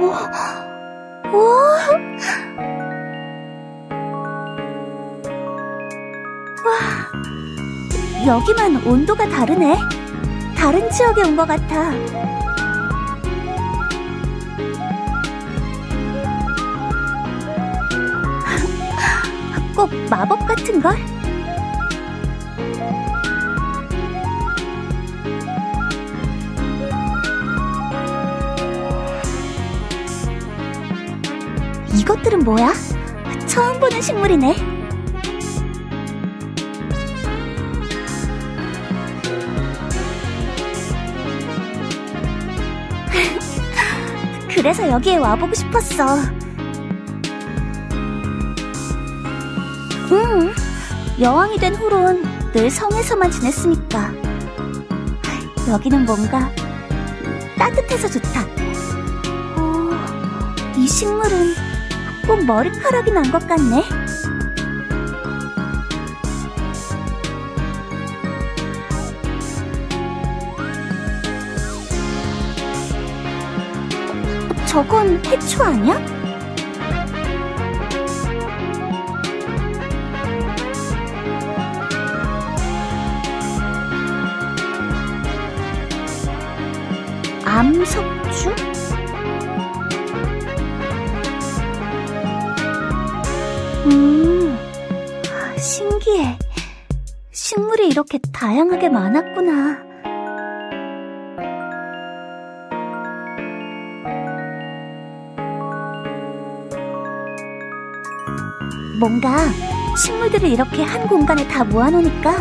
와. 와. 여기만 온도가 다르네. 다른 지역에 온 것 같아. 꼭 마법 같은 걸? 이것들은 뭐야? 처음 보는 식물이네. 그래서 여기에 와보고 싶었어. 응, 여왕이 된 후론 늘 성에서만 지냈으니까. 여기는 뭔가 따뜻해서 좋다. 어, 이 식물은 꼭 머리카락이 난 것 같네. 저건 해초 아니야? 암석주? 음, 신기해. 식물이 이렇게 다양하게 많았구나. 뭔가 식물들을 이렇게 한 공간에 다 모아놓으니까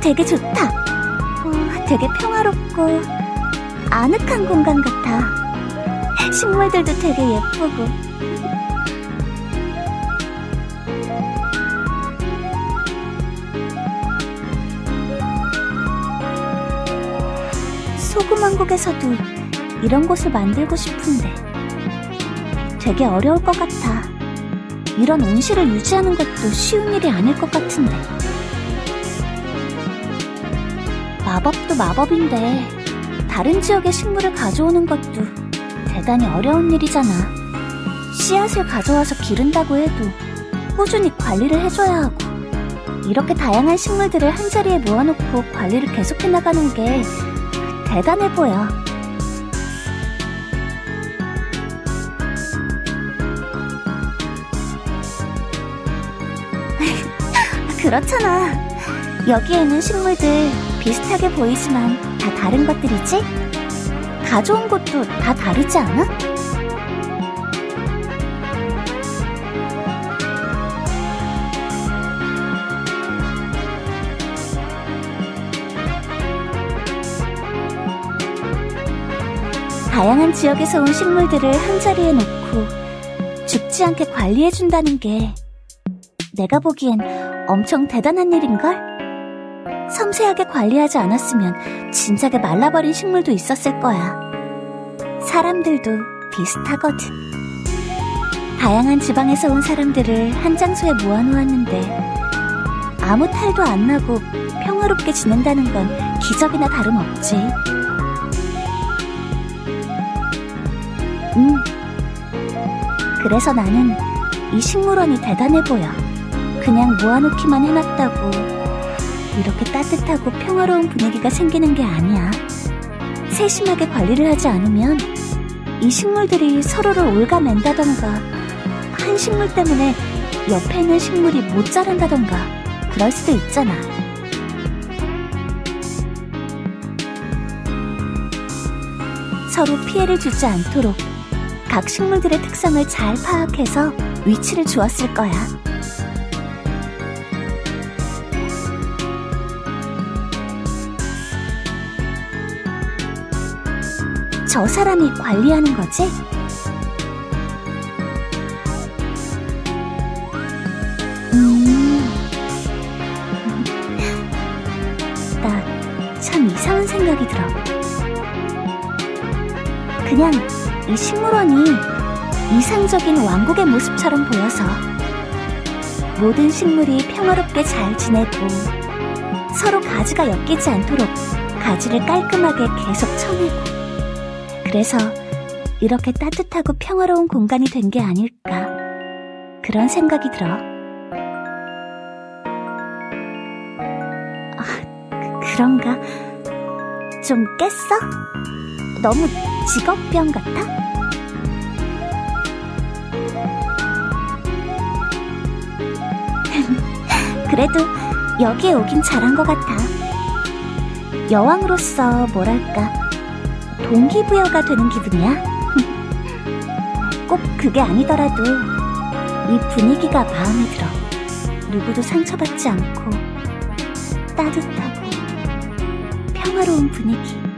되게 좋다. 어, 되게 평화롭고 아늑한 공간 같아. 식물들도 되게 예쁘고. 소금왕국에서도 이런 곳을 만들고 싶은데 되게 어려울 것 같아. 이런 온실을 유지하는 것도 쉬운 일이 아닐 것 같은데. 마법도 마법인데 다른 지역의 식물을 가져오는 것도 대단히 어려운 일이잖아. 씨앗을 가져와서 기른다고 해도 꾸준히 관리를 해줘야 하고 이렇게 다양한 식물들을 한자리에 모아놓고 관리를 계속해 나가는 게 대단해 보여. 그렇잖아. 여기에 있는 식물들 비슷하게 보이지만 다 다른 것들이지? 가져온 곳도 다 다르지 않아? 다양한 지역에서 온 식물들을 한자리에 놓고 죽지 않게 관리해준다는 게 내가 보기엔 엄청 대단한 일인걸? 섬세하게 관리하지 않았으면 진작에 말라버린 식물도 있었을 거야. 사람들도 비슷하거든. 다양한 지방에서 온 사람들을 한 장소에 모아놓았는데 아무 탈도 안 나고 평화롭게 지낸다는 건 기적이나 다름없지. 음. 그래서 나는 이 식물원이 대단해 보여. 그냥 모아놓기만 해놨다고 이렇게 따뜻하고 평화로운 분위기가 생기는 게 아니야. 세심하게 관리를 하지 않으면 이 식물들이 서로를 올가맨다던가 한 식물 때문에 옆에 있는 식물이 못 자란다던가 그럴 수도 있잖아. 서로 피해를 주지 않도록 각 식물들의 특성을 잘 파악해서 위치를 주었을 거야. 저 사람이 관리하는 거지? 음. 나 참 이상한 생각이 들어. 그냥 이 식물원이 이상적인 왕국의 모습처럼 보여서 모든 식물이 평화롭게 잘 지내고 서로 가지가 엮이지 않도록 가지를 깔끔하게 계속 쳐내고 그래서 이렇게 따뜻하고 평화로운 공간이 된 게 아닐까. 그런 생각이 들어. 아, 그- 그런가? 좀 깼어? 너무 직업병 같아? 그래도 여기에 오긴 잘한 것 같아. 여왕으로서 뭐랄까, 동기부여가 되는 기분이야. 꼭 그게 아니더라도 이 분위기가 마음에 들어. 누구도 상처받지 않고 따뜻하고 평화로운 분위기.